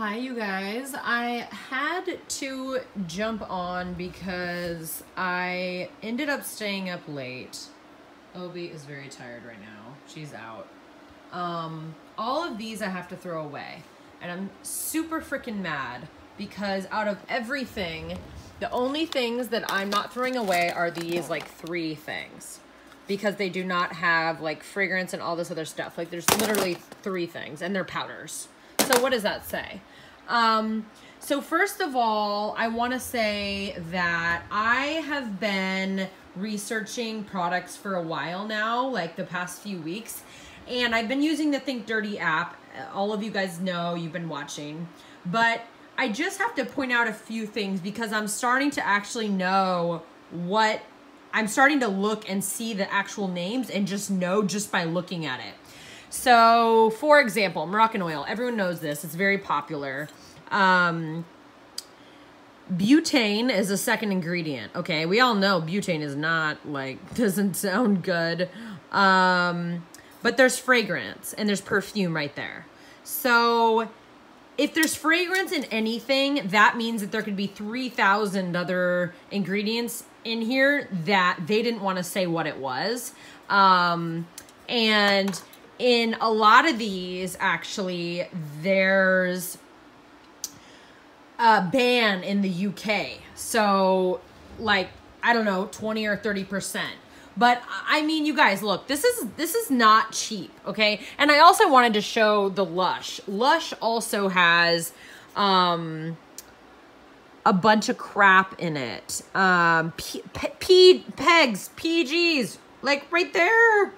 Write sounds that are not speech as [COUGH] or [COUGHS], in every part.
Hi, you guys. I had to jump on because I ended up staying up late. Obi is very tired right now. She's out. Um, all of these I have to throw away. And I'm super freaking mad because out of everything, the only things that I'm not throwing away are these like three things because they do not have like fragrance and all this other stuff. Like there's literally three things and they're powders. So what does that say? Um, so first of all, I want to say that I have been researching products for a while now, like the past few weeks, and I've been using the Think Dirty app. All of you guys know you've been watching, but I just have to point out a few things because I'm starting to actually know what I'm starting to look and see the actual names and just know just by looking at it. So, for example, Moroccanoil, Everyone knows this. It's very popular. Um, butane is a second ingredient. Okay, we all know butane is not like [LAUGHS] doesn't sound good. Um, but there's fragrance and there's perfume right there. So if there's fragrance in anything, that means that there could be 3,000 other ingredients in here that they didn't want to say what it was. Um, and in a lot of these, actually, there's a ban in the UK. So, like, I don't know, 20 or 30%. But I mean, you guys, look, this is this is not cheap, okay? And I also wanted to show the Lush. Lush also has um a bunch of crap in it. Um P, P, P pegs, PGs, like right there.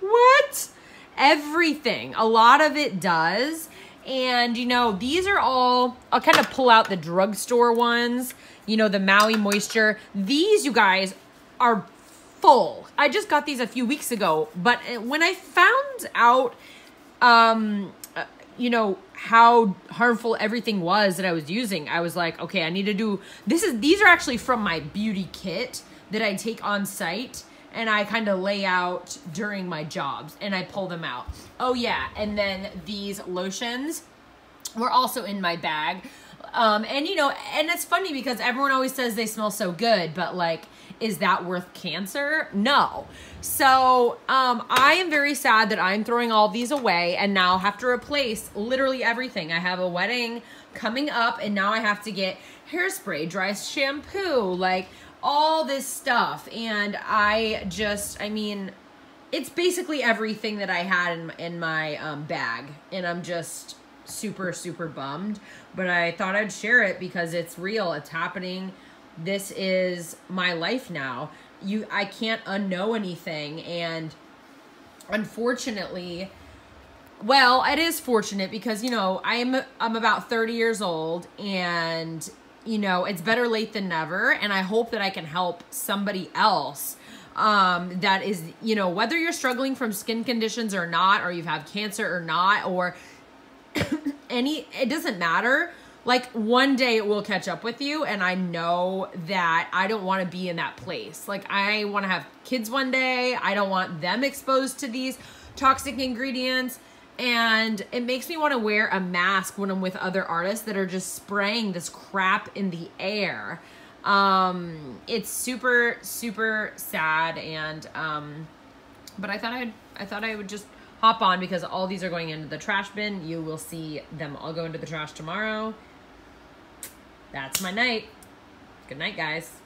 What? Everything. A lot of it does. And, you know, these are all, I'll kind of pull out the drugstore ones, you know, the Maui Moisture. These, you guys, are full. I just got these a few weeks ago, but when I found out, um, uh, you know, how harmful everything was that I was using, I was like, okay, I need to do, this is, these are actually from my beauty kit that I take on site and I kind of lay out during my jobs and I pull them out. Oh yeah, and then these lotions were also in my bag. Um, and you know, and it's funny because everyone always says they smell so good, but like, is that worth cancer? No. So um, I am very sad that I'm throwing all these away and now have to replace literally everything. I have a wedding coming up and now I have to get hairspray, dry shampoo, like all this stuff. And I just, I mean, it's basically everything that I had in, in my um, bag. And I'm just super, super bummed. But I thought I'd share it because it's real. It's happening. This is my life now. You, I can't unknow anything. And unfortunately, well, it is fortunate because, you know, I'm, I'm about 30 years old and you know, it's better late than never. And I hope that I can help somebody else um, that is, you know, whether you're struggling from skin conditions or not, or you've had cancer or not, or [COUGHS] any, it doesn't matter. Like one day it will catch up with you. And I know that I don't want to be in that place. Like I want to have kids one day. I don't want them exposed to these toxic ingredients and it makes me want to wear a mask when I'm with other artists that are just spraying this crap in the air. Um, it's super, super sad. And, um, but I thought I'd, I thought I would just hop on because all these are going into the trash bin. You will see them all go into the trash tomorrow. That's my night. Good night, guys.